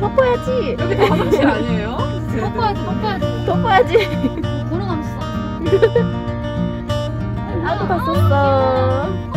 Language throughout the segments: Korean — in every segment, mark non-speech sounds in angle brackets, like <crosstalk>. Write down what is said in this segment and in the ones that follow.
덮어야지. 여기 다 화장실 아니에요? 덮어야지 덮어야지 덮어야지. 걸어가면서 <laughs> 나도 다 썼어.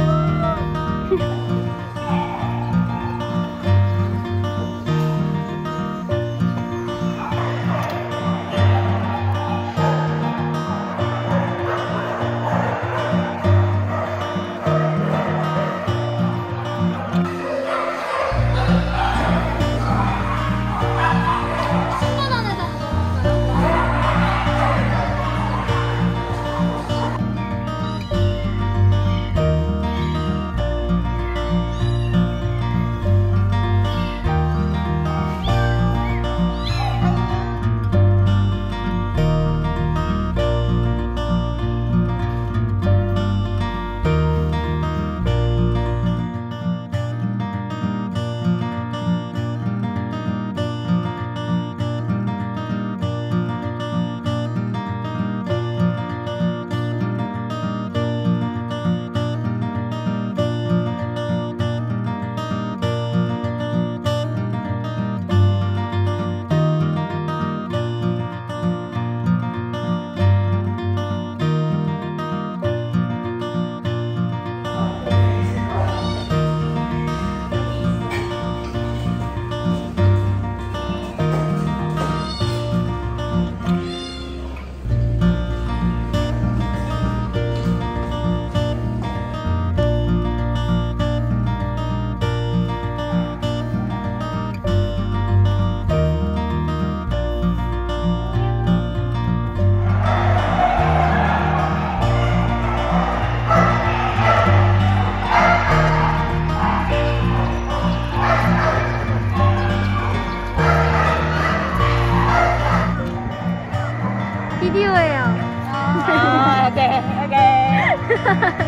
비디오예요. 아, 오케이, 오케이. <laughs>